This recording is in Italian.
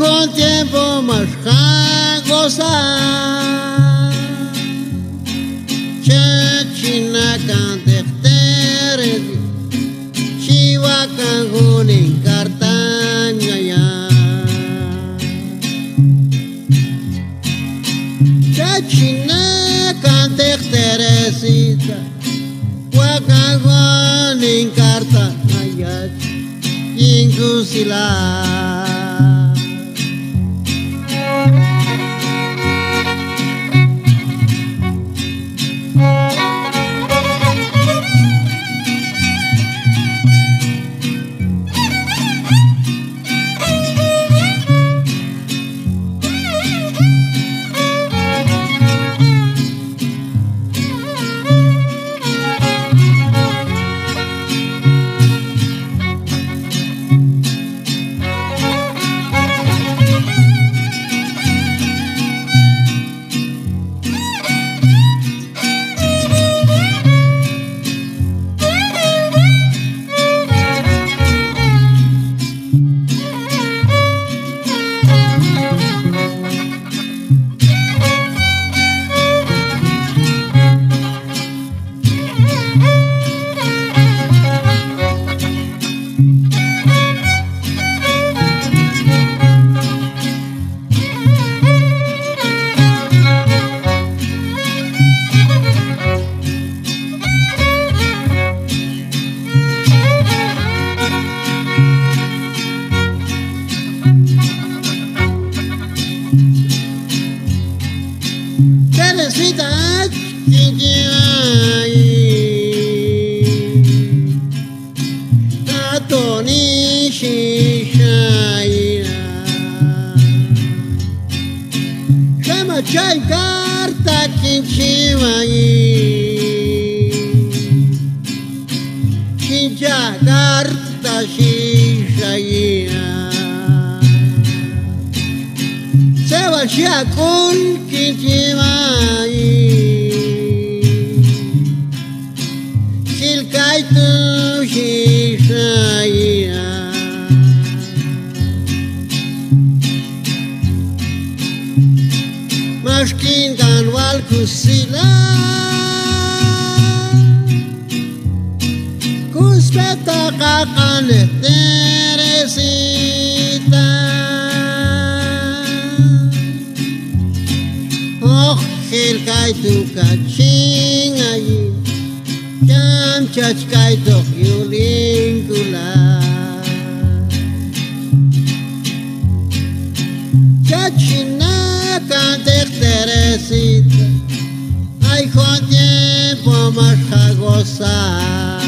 con tiempo más a gozar. Chachina canteftere, chiva cangún en cartaña ya. Chachina cantefterecita, huacangún en ya. Inclusive. Chay carta kinchimai Chincha carta shishaira Seba shakun kinchimai Lucila Kuspeta kakane Teresita Oh, Gil kaitu kachin ayi Cham kaito. alma a gozar.